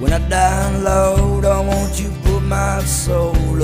When I die download, I want you put my soul